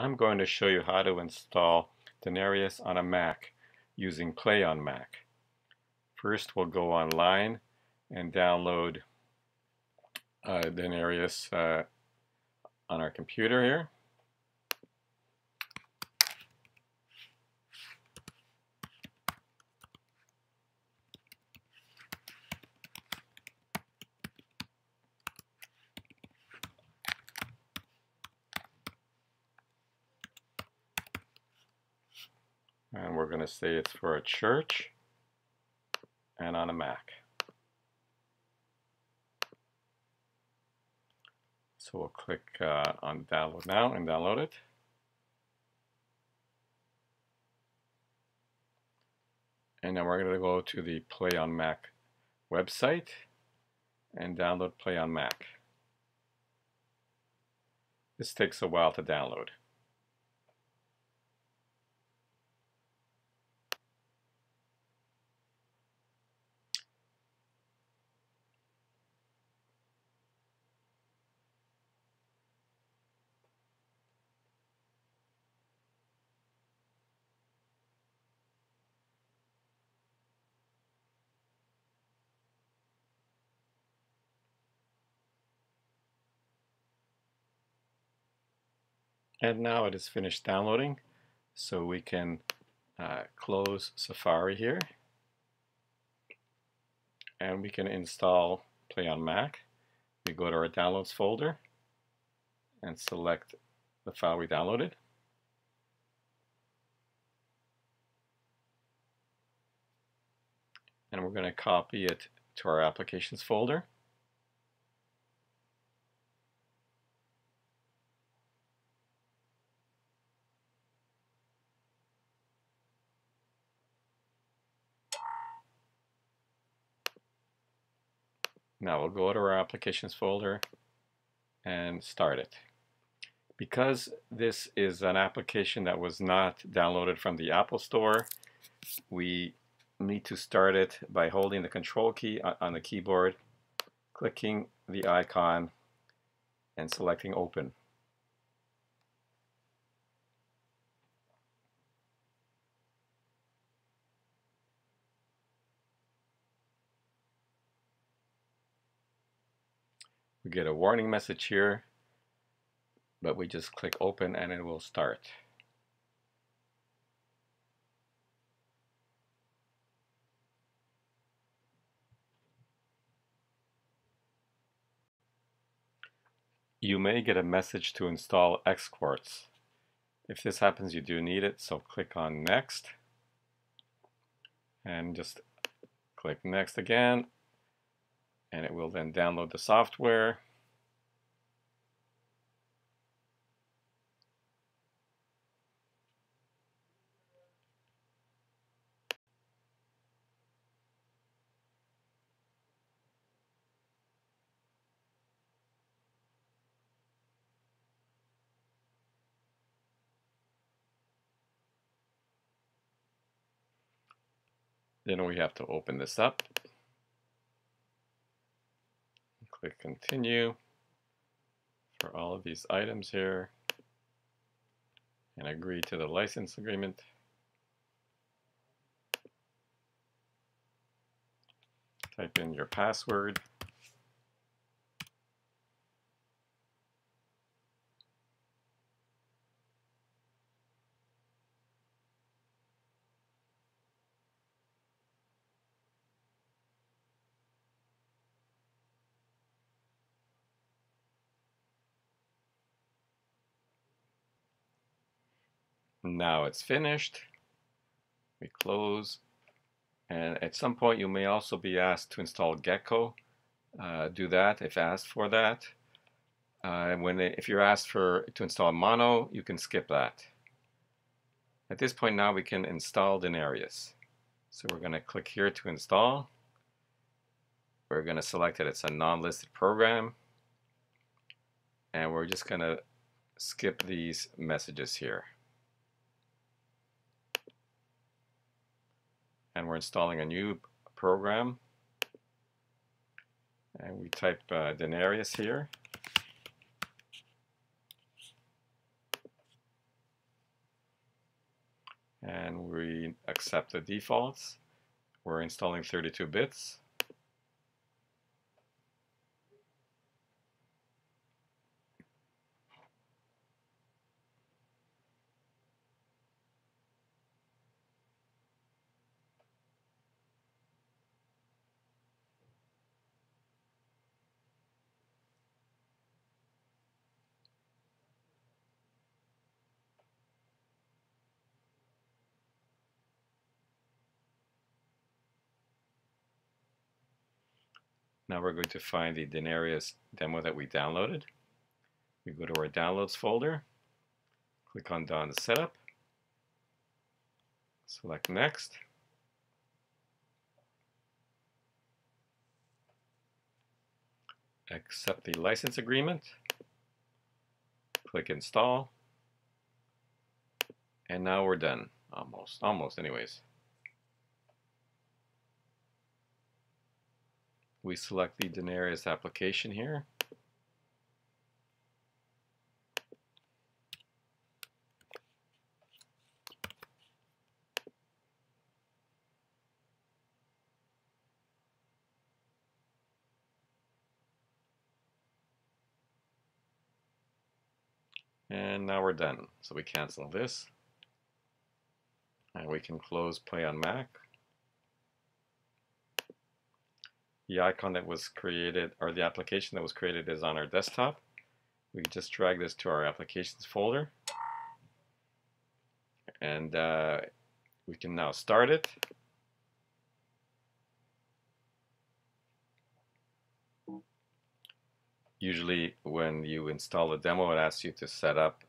I'm going to show you how to install Donarius on a Mac using PlayOnMac. First we'll go online and download uh, Denarius uh, on our computer here. And we're going to say it's for a church and on a Mac. So we'll click uh, on download now and download it. And then we're going to go to the PlayOnMac website and download PlayOnMac. This takes a while to download. And now it is finished downloading, so we can uh, close Safari here. And we can install PlayOnMac. We go to our Downloads folder and select the file we downloaded. And we're going to copy it to our Applications folder. Now we'll go to our applications folder and start it. Because this is an application that was not downloaded from the Apple Store, we need to start it by holding the control key on the keyboard, clicking the icon, and selecting open. We get a warning message here, but we just click open and it will start. You may get a message to install Xquartz. If this happens, you do need it, so click on Next. And just click Next again, and it will then download the software. Then we have to open this up click continue for all of these items here and agree to the license agreement. Type in your password. Now it's finished. We close. And at some point you may also be asked to install Gecko. Uh, do that if asked for that. Uh, when they, if you're asked for to install Mono, you can skip that. At this point now we can install Donarius. So we're going to click here to install. We're going to select that it's a non-listed program. And we're just going to skip these messages here. and we're installing a new program. And we type uh, donarius here. And we accept the defaults. We're installing 32 bits. Now we're going to find the Donarius demo that we downloaded. We go to our downloads folder, click on Done Setup, select Next. Accept the license agreement, click Install, and now we're done. Almost, almost anyways. We select the Donarius application here. And now we're done. So we cancel this. And we can close PlayOnMac. The icon that was created or the application that was created is on our desktop. We just drag this to our applications folder and uh, we can now start it. Usually when you install a demo it asks you to set up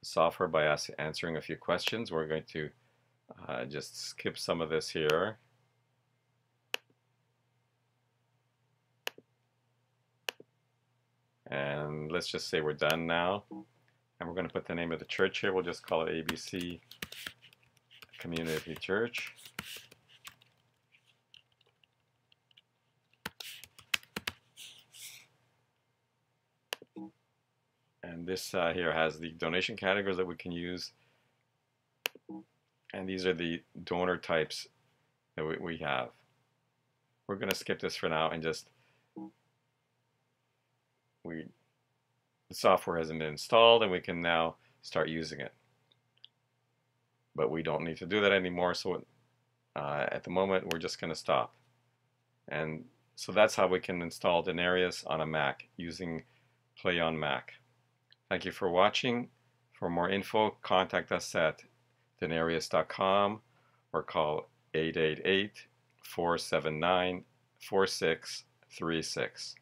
the software by answering a few questions. We're going to uh, just skip some of this here and let's just say we're done now. And we're going to put the name of the church here. We'll just call it ABC Community Church. And this uh, here has the donation categories that we can use. And these are the donor types that we, we have. We're going to skip this for now and just we the software hasn't been installed and we can now start using it. But we don't need to do that anymore, so uh, at the moment we're just going to stop. And so that's how we can install Donarius on a Mac using PlayOnMac. Thank you for watching. For more info, contact us at donarius.com or call 888 479 4636.